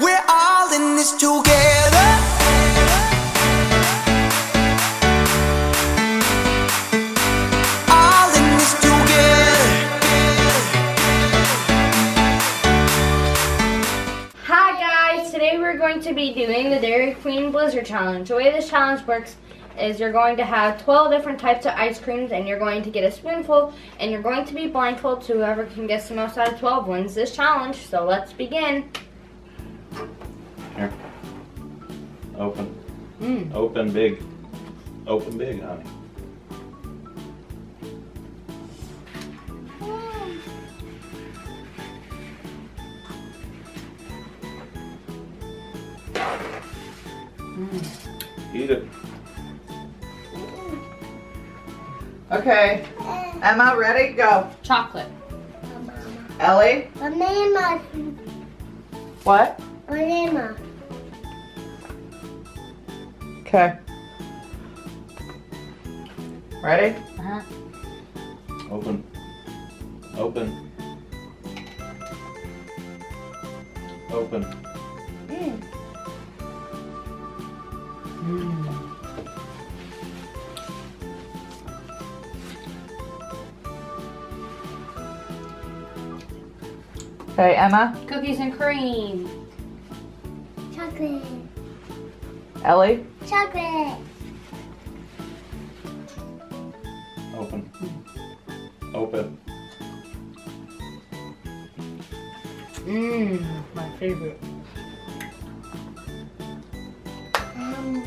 We're all in this together. Hi guys, today we're going to be doing the Dairy Queen Blizzard Challenge. The way this challenge works is you're going to have 12 different types of ice creams and you're going to get a spoonful and you're going to be blindfolded so whoever can guess the most out of 12 wins this challenge. So let's begin. Here. Open. Mm. Open big. Open big, honey. Eat it. Okay. Emma, ready? Go. Chocolate. Ellie? Banana, What? Banana. Okay. Ready? Uh-huh. Open. Open. Open. Mm. Okay, Emma, Cookies and cream. Chocolate, Ellie, chocolate. Open. Open. Mmm, my favorite. Um,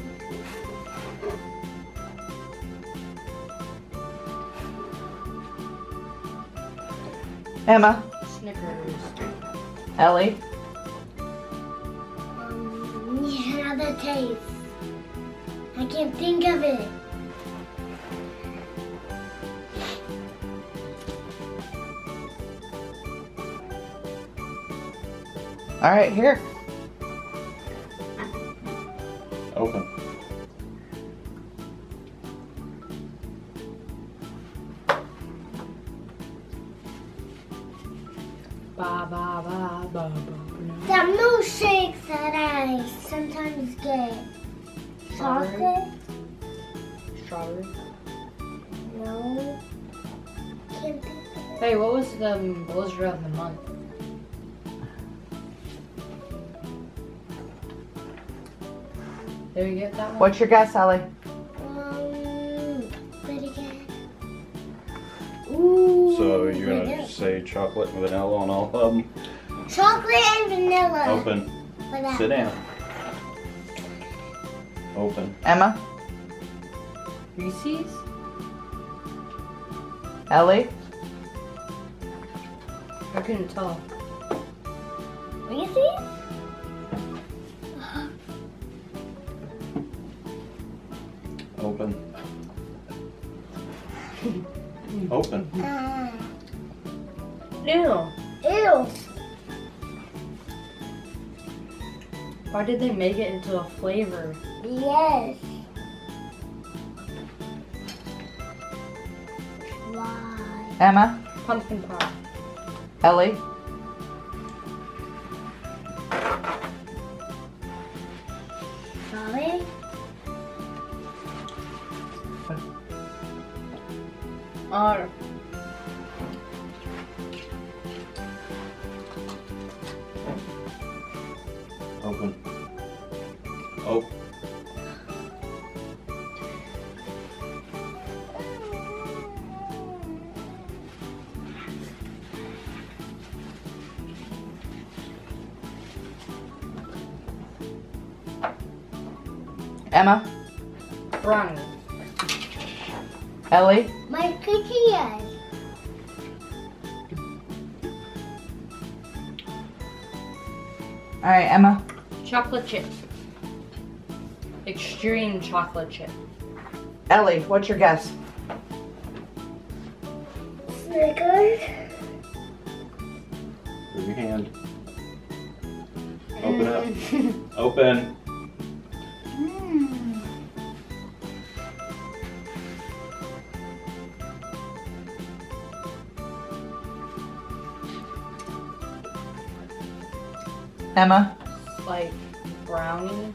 Emma, Snickers. Ellie, taste. I can't think of it. All right, here. Uh, Open. Ba ba ba ba ba. The milkshakes that I sometimes get. Strawberry? Chocolate? Strawberry. No. Can't think of. Hey, what was the blizzard of the month? Did we get that one? What's your guess, Ellie? So you're gonna know. say chocolate and vanilla on all of them? Chocolate and vanilla. Open. Like. Sit down. Open. Emma, Reese's? Ellie, I couldn't tell. Reese's? Open. Uh, Ew. ew. Why did they make it into a flavor? Yes. Why? Emma, Pumpkin pie. Ellie, Open. Oh. Emma, brownie. Ellie, My cookies. all right, Emma, Chocolate chip. Extreme chocolate chip. Ellie, what's your guess? Snickers. Move your hand. Open up. Open. Mm. Emma, like brownie.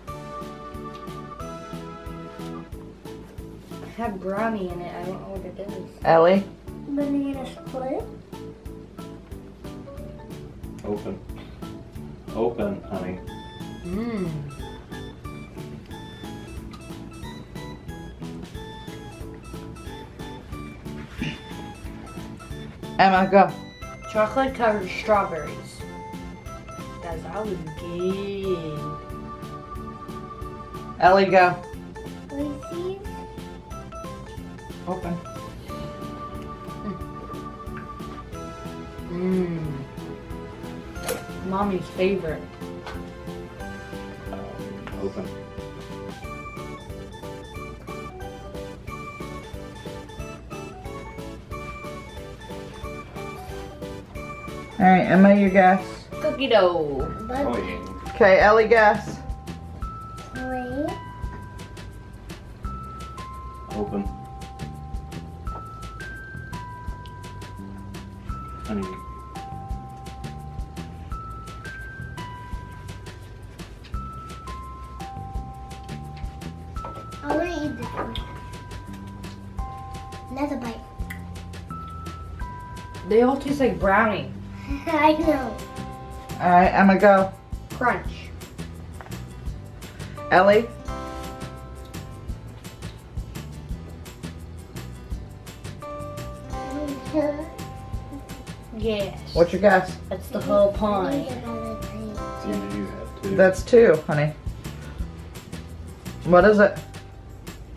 It had brownie in it. I don't know what it is. Ellie. Banana split. Open. Open, honey. Mmm. Emma, go. Chocolate covered strawberries. Guys, that was good. Ellie, go. Reese's. Open. Mmm. Mommy's favorite. Um, open. All right, Emma, your guess. Cookie dough. Annoying. Okay, Ellie, guess. Three. Open. Honey. I want to eat this one. Another bite. They all taste like brownie. I know. All right, Emma, go. Crunch. Ellie. Yes. What's your guess? That's the whole point. See, you had two. That's two, honey. What is it?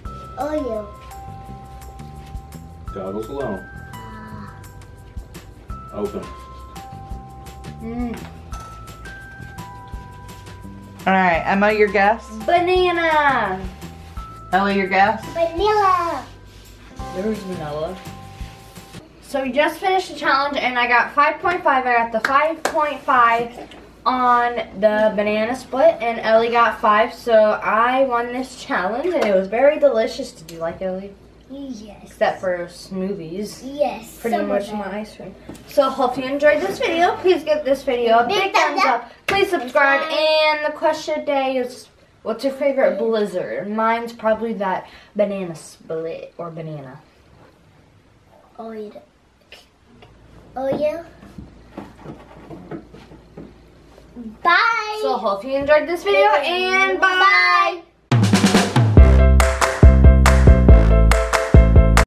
Oh Oreo. Goggles alone. Open. Mm. All right, Emma, your guess. Banana. Ellie, your guess. Vanilla. There's vanilla. So we just finished the challenge and I got 5.5. I got the 5.5 on the banana split and Ellie got 5. So I won this challenge and it was very delicious. Did you like Ellie? Yes. Except for smoothies. Yes. Pretty much my ice cream. So hope you enjoyed this video. Please give this video a big, Big thumbs thumbs up. Please subscribe. Subscribe. And the question today is, what's your favorite blizzard? Mine's probably that banana split or banana. Oh yeah. Oh yeah. Bye. So hope you enjoyed this video and bye. Bye.